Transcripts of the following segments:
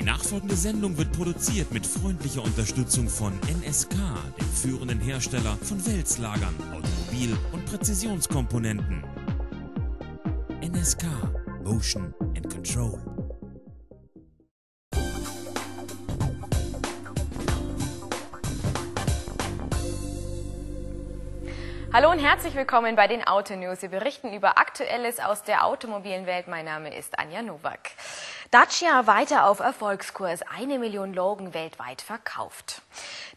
Die nachfolgende Sendung wird produziert mit freundlicher Unterstützung von NSK, dem führenden Hersteller von Wälzlagern, Automobil- und Präzisionskomponenten. NSK Motion and Control. Hallo und herzlich willkommen bei den Auto News. Wir berichten über Aktuelles aus der automobilen Welt. Mein Name ist Anja Nowak. Dacia weiter auf Erfolgskurs. Eine Million Logan weltweit verkauft.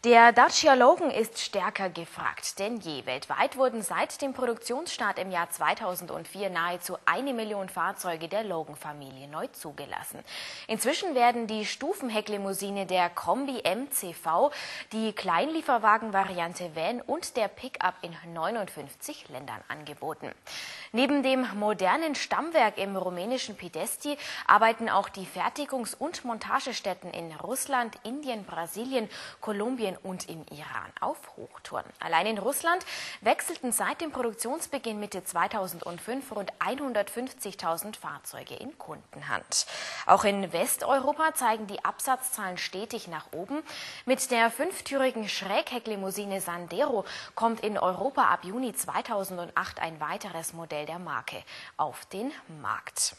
Der Dacia Logan ist stärker gefragt denn je. Weltweit wurden seit dem Produktionsstart im Jahr 2004 nahezu eine Million Fahrzeuge der Logan-Familie neu zugelassen. Inzwischen werden die Stufenhecklimousine der Kombi MCV, die Kleinlieferwagen-Variante Van und der Pickup in 59 Ländern angeboten. Neben dem modernen Stammwerk im rumänischen Pidesti arbeiten auch die Fertigungs- und Montagestätten in Russland, Indien, Brasilien, Kolumbien und im Iran auf Hochtouren. Allein in Russland wechselten seit dem Produktionsbeginn Mitte 2005 rund 150.000 Fahrzeuge in Kundenhand. Auch in Westeuropa zeigen die Absatzzahlen stetig nach oben. Mit der fünftürigen Schräghecklimousine Sandero kommt in Europa ab Juni 2008 ein weiteres Modell der Marke auf den Markt.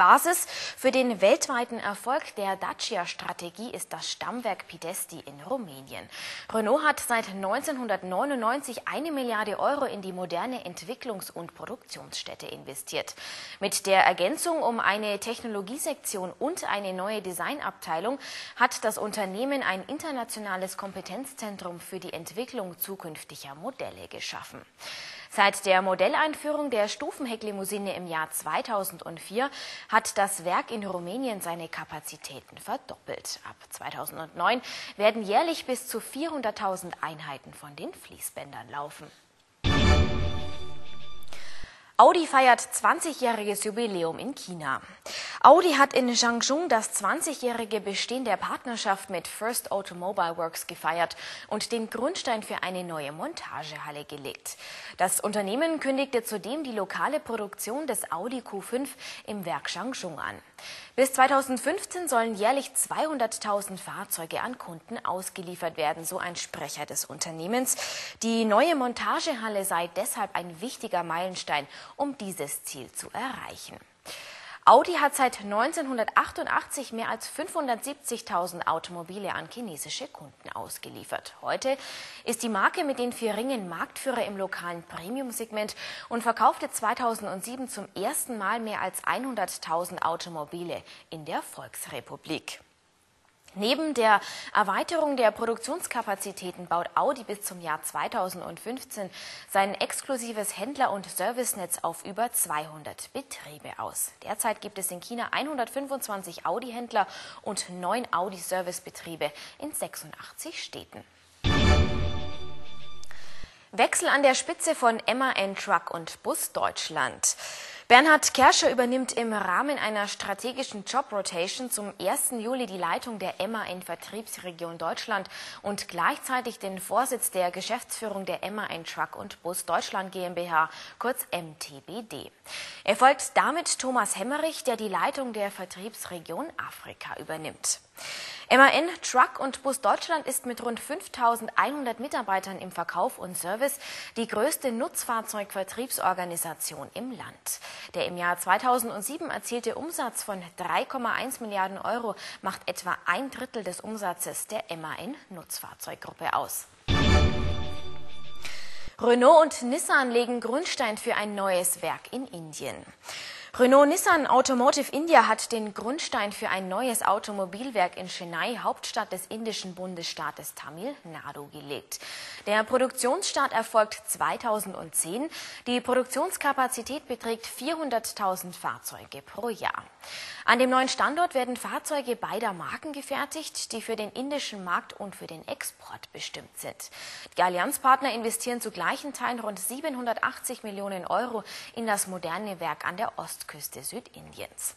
Basis für den weltweiten Erfolg der Dacia-Strategie ist das Stammwerk Pidesti in Rumänien. Renault hat seit 1999 eine Milliarde Euro in die moderne Entwicklungs- und Produktionsstätte investiert. Mit der Ergänzung um eine Technologiesektion und eine neue Designabteilung hat das Unternehmen ein internationales Kompetenzzentrum für die Entwicklung zukünftiger Modelle geschaffen. Seit der Modelleinführung der Stufenhecklimousine im Jahr 2004 hat das Werk in Rumänien seine Kapazitäten verdoppelt. Ab 2009 werden jährlich bis zu 400.000 Einheiten von den Fließbändern laufen. Audi feiert 20-jähriges Jubiläum in China. Audi hat in Zhangzhou das 20-jährige Bestehen der Partnerschaft mit First Automobile Works gefeiert und den Grundstein für eine neue Montagehalle gelegt. Das Unternehmen kündigte zudem die lokale Produktion des Audi Q5 im Werk Zhangzhou an. Bis 2015 sollen jährlich 200.000 Fahrzeuge an Kunden ausgeliefert werden, so ein Sprecher des Unternehmens. Die neue Montagehalle sei deshalb ein wichtiger Meilenstein, um dieses Ziel zu erreichen. Audi hat seit 1988 mehr als 570.000 Automobile an chinesische Kunden ausgeliefert. Heute ist die Marke mit den vier Ringen Marktführer im lokalen Premium-Segment und verkaufte 2007 zum ersten Mal mehr als 100.000 Automobile in der Volksrepublik. Neben der Erweiterung der Produktionskapazitäten baut Audi bis zum Jahr 2015 sein exklusives Händler- und Servicenetz auf über 200 Betriebe aus. Derzeit gibt es in China 125 Audi-Händler und neun Audi-Servicebetriebe in 86 Städten. Wechsel an der Spitze von MAN Truck und Bus Deutschland. Bernhard Kerscher übernimmt im Rahmen einer strategischen Job Rotation zum 1. Juli die Leitung der MAN Vertriebsregion Deutschland und gleichzeitig den Vorsitz der Geschäftsführung der MAN Truck und Bus Deutschland GmbH, kurz MTBD. Er folgt damit Thomas Hemmerich, der die Leitung der Vertriebsregion Afrika übernimmt. MAN Truck und Bus Deutschland ist mit rund 5100 Mitarbeitern im Verkauf und Service die größte Nutzfahrzeugvertriebsorganisation im Land. Der im Jahr 2007 erzielte Umsatz von 3,1 Milliarden Euro macht etwa ein Drittel des Umsatzes der MAN Nutzfahrzeuggruppe aus. Renault und Nissan legen Grundstein für ein neues Werk in Indien. Renault Nissan Automotive India hat den Grundstein für ein neues Automobilwerk in Chennai, Hauptstadt des indischen Bundesstaates Tamil Nadu, gelegt. Der Produktionsstart erfolgt 2010. Die Produktionskapazität beträgt 400.000 Fahrzeuge pro Jahr. An dem neuen Standort werden Fahrzeuge beider Marken gefertigt, die für den indischen Markt und für den Export bestimmt sind. Die Allianzpartner investieren zu gleichen Teilen rund 780 Millionen Euro in das moderne Werk an der Ostküste Südindiens.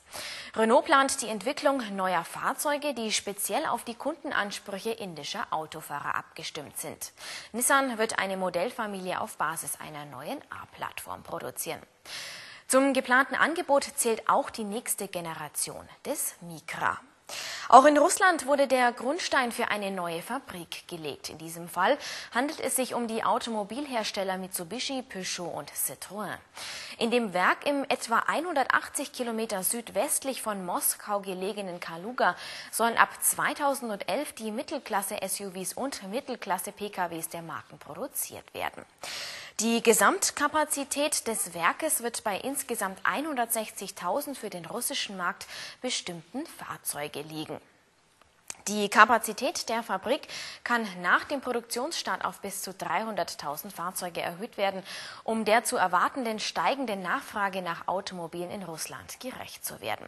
Renault plant die Entwicklung neuer Fahrzeuge, die speziell auf die Kundenansprüche indischer Autofahrer abgestimmt sind. Nissan wird eine Modellfamilie auf Basis einer neuen A-Plattform produzieren. Zum geplanten Angebot zählt auch die nächste Generation des Micra. Auch in Russland wurde der Grundstein für eine neue Fabrik gelegt. In diesem Fall handelt es sich um die Automobilhersteller Mitsubishi, Peugeot und Citroën. In dem Werk im etwa 180 Kilometer südwestlich von Moskau gelegenen Kaluga sollen ab 2011 die Mittelklasse-SUVs und Mittelklasse-PKWs der Marken produziert werden. Die Gesamtkapazität des Werkes wird bei insgesamt 160.000 für den russischen Markt bestimmten Fahrzeuge liegen. Die Kapazität der Fabrik kann nach dem Produktionsstart auf bis zu 300.000 Fahrzeuge erhöht werden, um der zu erwartenden steigenden Nachfrage nach Automobilen in Russland gerecht zu werden.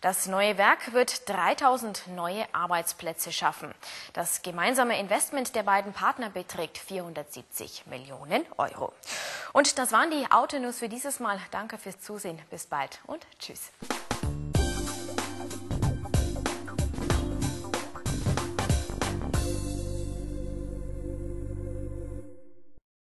Das neue Werk wird 3.000 neue Arbeitsplätze schaffen. Das gemeinsame Investment der beiden Partner beträgt 470 Millionen Euro. Und das waren die Autonews für dieses Mal. Danke fürs Zusehen. Bis bald und tschüss.